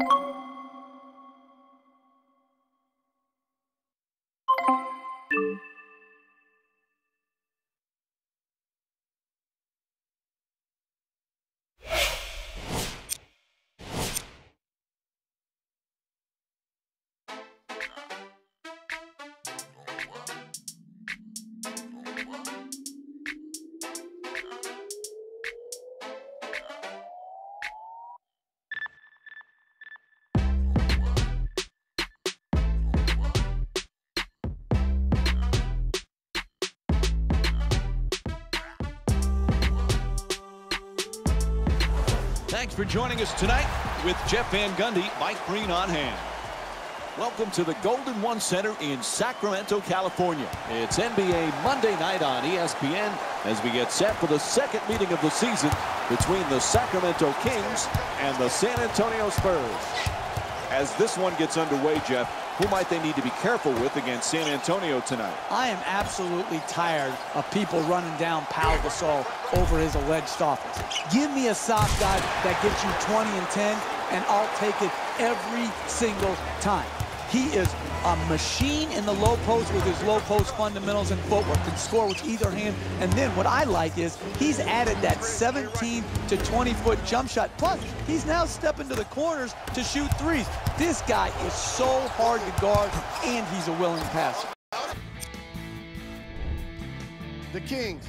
you Thanks for joining us tonight with Jeff Van Gundy, Mike Breen on hand. Welcome to the Golden One Center in Sacramento, California. It's NBA Monday night on ESPN as we get set for the second meeting of the season between the Sacramento Kings and the San Antonio Spurs. As this one gets underway, Jeff, who might they need to be careful with against San Antonio tonight? I am absolutely tired of people running down Pau Gasol over his alleged offense. Give me a soft guy that gets you 20 and 10, and I'll take it every single time. He is a machine in the low post with his low post fundamentals and footwork. Can score with either hand. And then what I like is he's added that 17 to 20 foot jump shot. Plus, he's now stepping to the corners to shoot threes. This guy is so hard to guard, and he's a willing passer. The Kings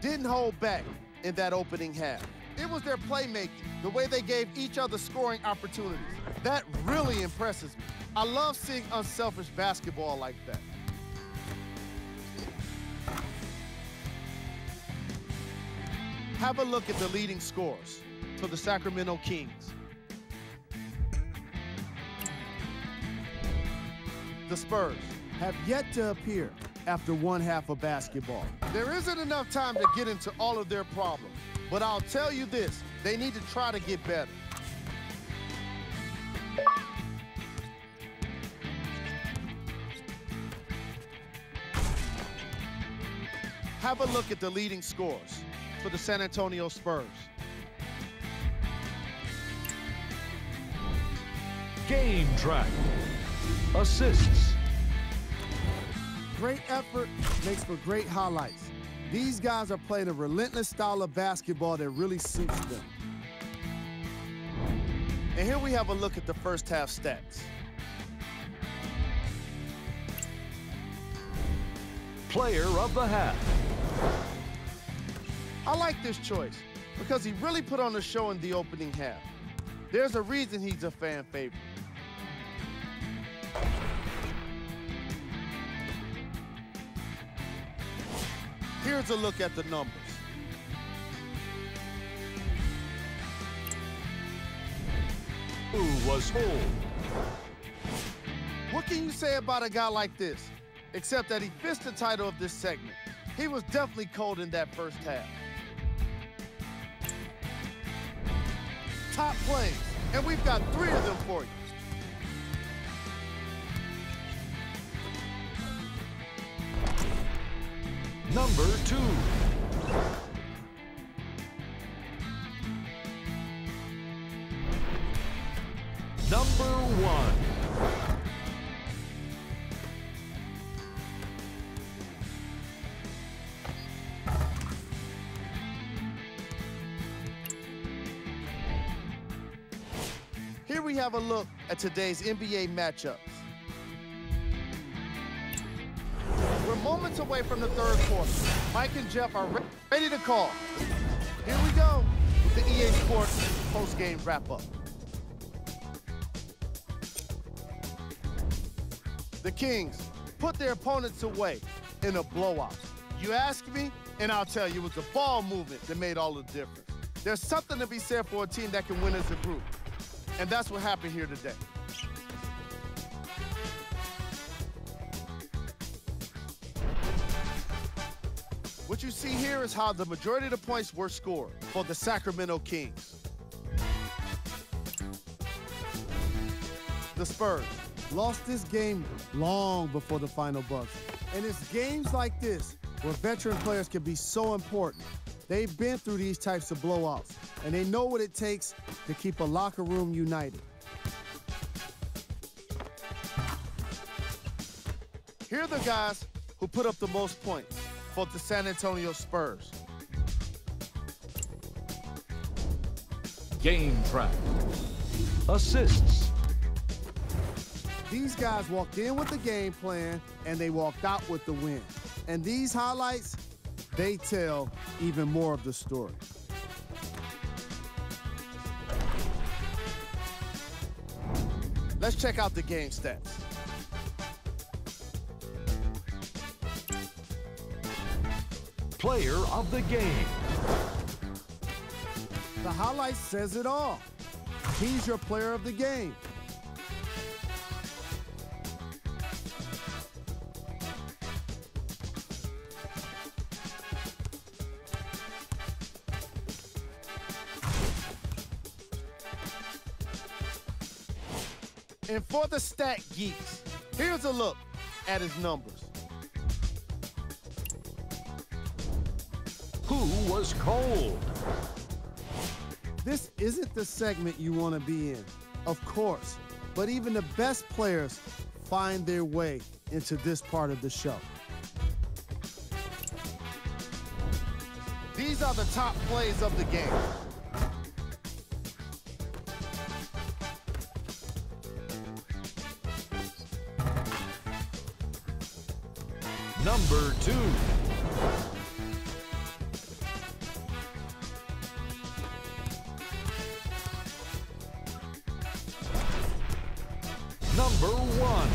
didn't hold back in that opening half. It was their playmaking, the way they gave each other scoring opportunities. That really impresses me. I love seeing unselfish basketball like that. Have a look at the leading scores for the Sacramento Kings. The Spurs have yet to appear after one half of basketball. There isn't enough time to get into all of their problems, but I'll tell you this, they need to try to get better. Have a look at the leading scores for the San Antonio Spurs. Game track. Assists. Great effort makes for great highlights. These guys are playing a relentless style of basketball that really suits them. And here we have a look at the first half stats. Player of the half. I like this choice because he really put on a show in the opening half. There's a reason he's a fan favorite. Here's a look at the numbers. Who was hold? What can you say about a guy like this? Except that he fits the title of this segment. He was definitely cold in that first half. Top plays, and we've got three of them for you. Number two. Number one. Here we have a look at today's NBA matchups. Moments away from the third quarter. Mike and Jeff are re ready to call. Here we go with the EA Sports post-game wrap-up. The Kings put their opponents away in a blowout. You ask me, and I'll tell you, it was the ball movement that made all the difference. There's something to be said for a team that can win as a group. And that's what happened here today. What you see here is how the majority of the points were scored for the Sacramento Kings. The Spurs lost this game long before the final buzzer. And it's games like this where veteran players can be so important. They've been through these types of blowouts, and they know what it takes to keep a locker room united. Here are the guys who put up the most points for the San Antonio Spurs. Game track. Assists. These guys walked in with the game plan and they walked out with the win. And these highlights, they tell even more of the story. Let's check out the game stats. Player of the game. The highlight says it all. He's your player of the game. And for the stat geeks, here's a look at his numbers. Was cold? This isn't the segment you want to be in, of course, but even the best players find their way into this part of the show. These are the top plays of the game. Number one.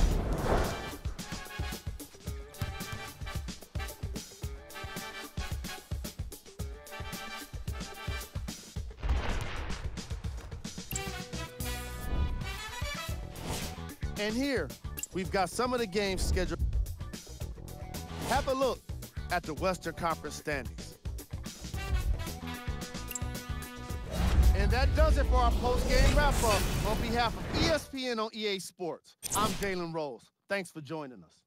And here, we've got some of the games scheduled. Have a look at the Western Conference standings. That does it for our post-game wrap-up. On behalf of ESPN on EA Sports, I'm Jalen Rose. Thanks for joining us.